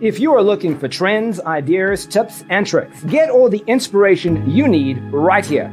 If you are looking for trends, ideas, tips, and tricks, get all the inspiration you need right here.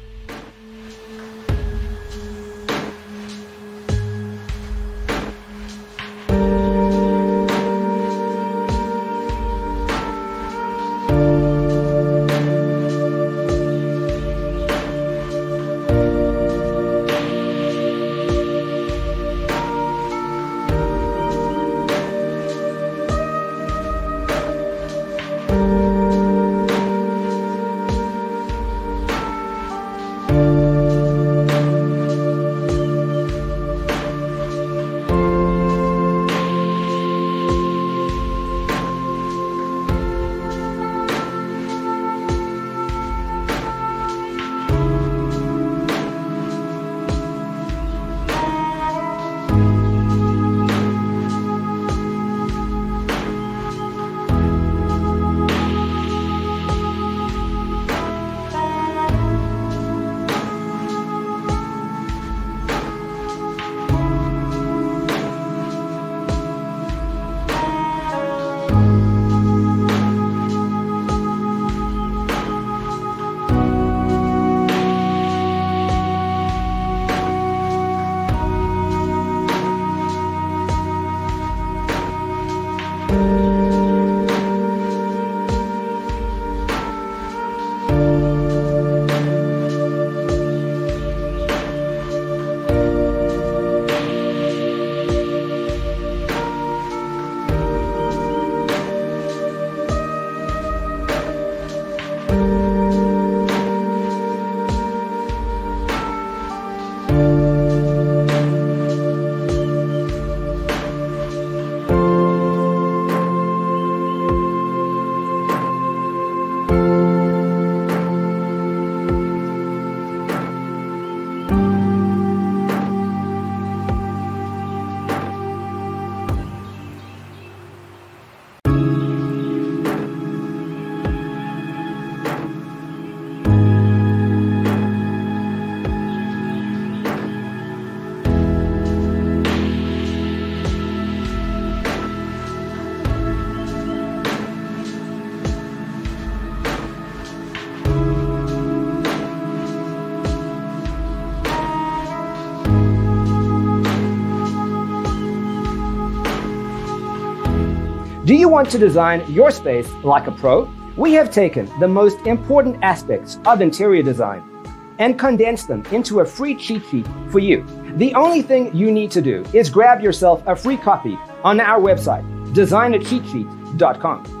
Do you want to design your space like a pro? We have taken the most important aspects of interior design and condensed them into a free cheat sheet for you. The only thing you need to do is grab yourself a free copy on our website, designercheatsheet.com.